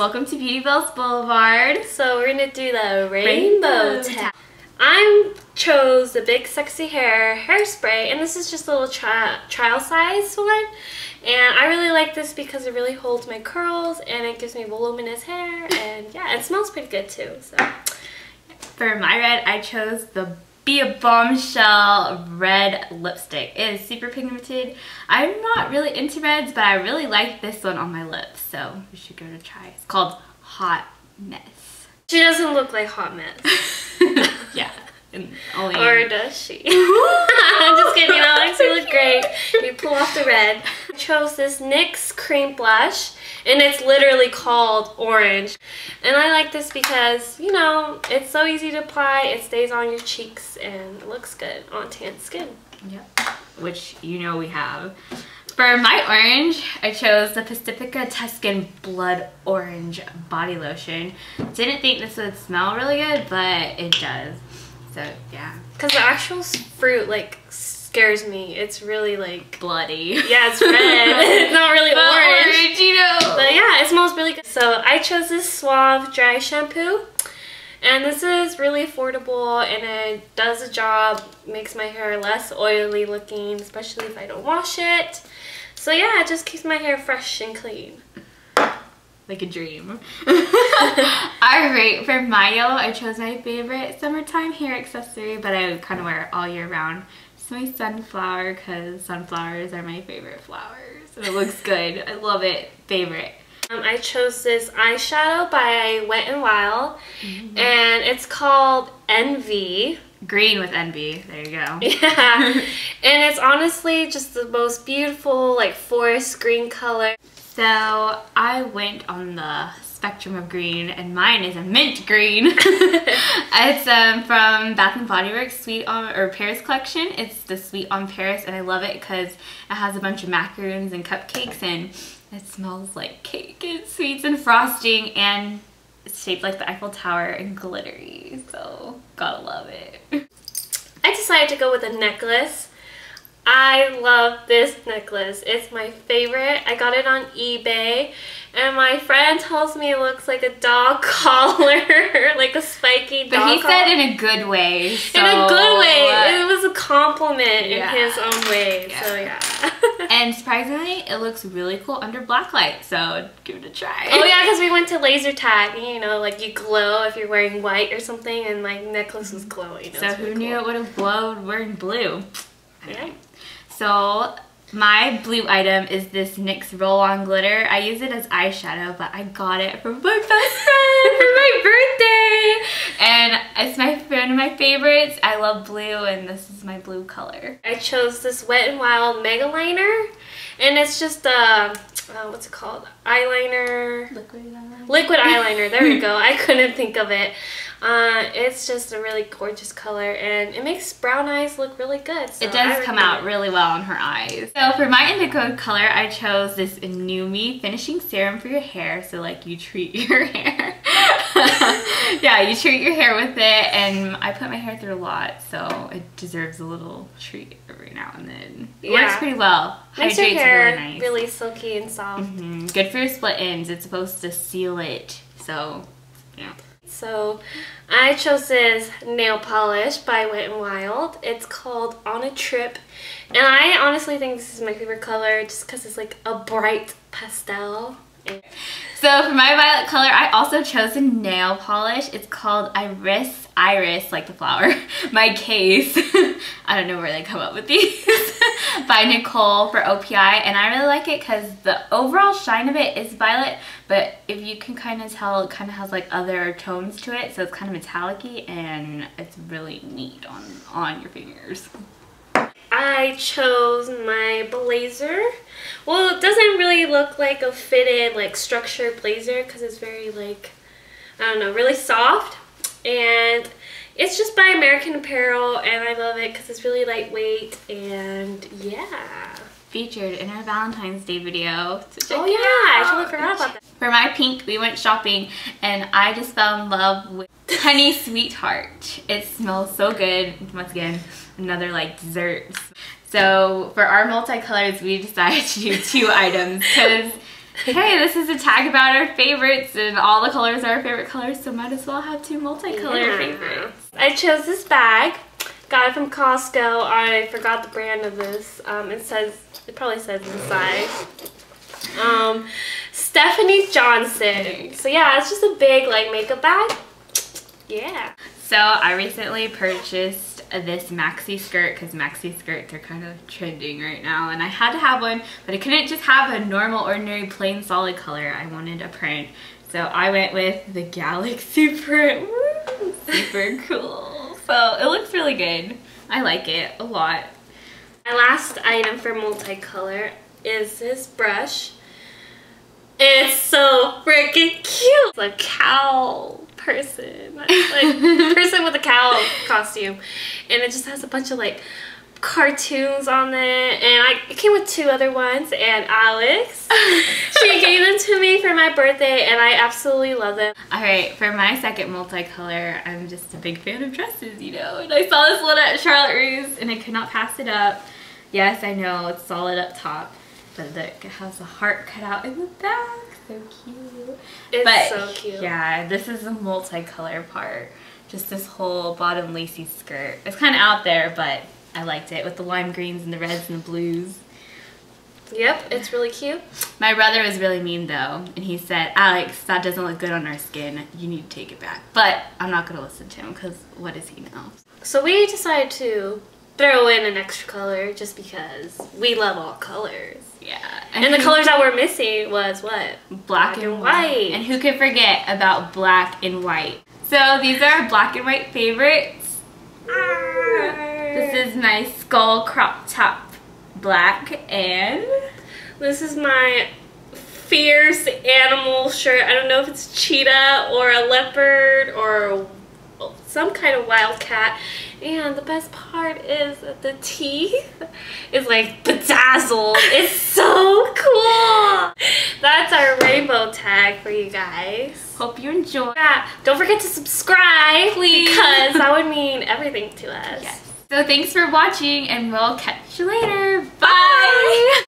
Welcome to Beauty Belles Boulevard. So we're gonna do the rainbow, Rainbow tag. I chose the Big Sexy Hair hairspray, and this is just a little tri trial size one. And I really like this because it really holds my curls, and it gives me voluminous hair, and yeah, it smells pretty good too. So For my red, I chose the Be a Bombshell red lipstick. It is super pigmented. I'm not really into reds, but I really like this one on my lips, so you should go to try. It's called Hot Mess. she doesn't look like Hot Mess, yeah. Or does she? I'm just kidding. Alex, you look great. You pull off the red. I chose this NYX cream blush, and it's literally called Orange. And I like this because, you know, it's so easy to apply. It stays on your cheeks and looks good on tan skin. Yep. Which you know we have. For my orange, I chose the Pacifica Tuscan Blood Orange Body Lotion. Didn't think this would smell really good, but it does. So, yeah. Because the actual fruit, like, scares me. It's really, like, Bloody. yeah, it's red. it's not really But orange. orange, you know. But yeah, it smells really good. So I chose this Suave Dry Shampoo. And this is really affordable and it does the job, makes my hair less oily looking, especially if I don't wash it. So yeah, it just keeps my hair fresh and clean. like a dream. Alright, for yellow, I chose my favorite summertime hair accessory, but I kind of wear it all year round. It's my sunflower because sunflowers are my favorite flowers. And it looks good. I love it. Favorite. Um, I chose this eyeshadow by Wet n Wild and it's called Envy. Green with envy. There you go. Yeah, and it's honestly just the most beautiful like forest green color. So I went on the spectrum of green and mine is a mint green. it's um, from Bath and Body Works Sweet on or Paris collection. It's the Sweet on Paris and I love it because it has a bunch of macaroons and cupcakes and it smells like cake and sweets and frosting and it's shaped like the Eiffel Tower and glittery. So gotta love it. I decided to go with a necklace. I love this necklace. It's my favorite. I got it on eBay and my friend tells me it looks like a dog collar, like a spiky dog collar. But he collar. said in a good way. in a good way. Uh, it was a compliment Yeah. in his own way. So Yeah. yeah. And surprisingly, it looks really cool under black light, so give it a try. Oh yeah, because we went to laser tag. and, You know, like you glow if you're wearing white or something, and my necklace was mm-hmm. glowing. So who really knew it would have glowed wearing blue? Yeah. So my blue item is this NYX roll-on glitter. I use it as eyeshadow, but I got it from my best friend for my birthday. And it's my one of my favorites. I love blue, and this is my blue color. I chose this Wet n Wild Mega Liner, and it's just a uh, what's it called? Eyeliner, Liquid eyeliner. liquid eyeliner. There we go. I couldn't think of it. Uh, it's just a really gorgeous color, and it makes brown eyes look really good. So It does come out really well on her eyes. So for my indigo color, I chose this Inumi finishing serum for your hair. So like you treat your hair. yeah, you treat your hair with it and I put my hair through a lot. So it deserves a little treat every now and then. It works pretty well. Makes your hair really nice. really silky and soft. Mhm. Good for your split ends. It's supposed to seal it. So yeah. So I chose this nail polish by Wet n Wild. It's called On a Trip. And I honestly think this is my favorite color just because it's like a bright pastel. So for my violet color, I also chose a nail polish. It's called Iris Iris, like the flower. My case. I don't know where they come up with these. by Nicole for OPI. And I really like it because the overall shine of it is violet. But if you can kind of tell, it kind of has like other tones to it. So it's kind of metallic and it's really neat on, on your fingers. I chose my blazer. Well, it doesn't really look like a fitted, like structured blazer because it's very like, I don't know, really soft. And it's just by American Apparel and I love it because it's really lightweight and yeah. Featured in our Valentine's Day video. So Oh yeah, I totally forgot about that. For my pink, we went shopping and I just fell in love with Honey Sweetheart. It smells so good. Once again, another like dessert. So for our multicolors, we decided to do two items because hey, this is a tag about our favorites, and all the colors are our favorite colors, so might as well have two multicolor Yeah. favorites. I chose this bag. Got it from Costco. I forgot the brand of this. Um, it says, it probably says inside. Um, Stephanie Johnson. So yeah, it's just a big like makeup bag. Yeah. So I recently purchased this maxi skirt because maxi skirts are kind of trending right now and I had to have one but I couldn't just have a normal ordinary plain solid color. I wanted a print. So I went with the Galaxy print. Woo! super cool. So it looks really good. I like it a lot. My last item for multicolor is this brush. It's so freaking cute. It's a cow person, like person with a cow costume, and it just has a bunch of like cartoons on it. And I it came with two other ones, and Alex, she gave them to me for my birthday, and I absolutely love them. Alright, for my second multicolor, I'm just a big fan of dresses, you know, and I saw this one at Charlotte Russe and I could not pass it up. Yes, I know, it's solid up top, but look, it has a heart cut out in the back. So cute. It's but so cute. yeah, this is the multicolor part. Just this whole bottom lacy skirt. It's kind of out there, but I liked it with the lime greens and the reds and the blues. Yep, it's really cute. My brother was really mean though, and he said, Alex, that doesn't look good on our skin. You need to take it back. But I'm not gonna listen to him because what does he know? So we decided to throw in an extra color just because we love all colors. Yeah. And the colors that were missing was what? black and white. And who could forget about black and white? So these are our black and white favorites. This is my skull crop top black and This is my fierce animal shirt. I don't know if it's cheetah or a leopard or some kind of wildcat. And the best part is that the teeth is like bedazzled. It's so cool. That's our rainbow tag for you guys. hope you enjoy. Yeah, don't forget to subscribe, Please. because that would mean everything to us. Yes. So thanks for watching and we'll catch you later. Bye.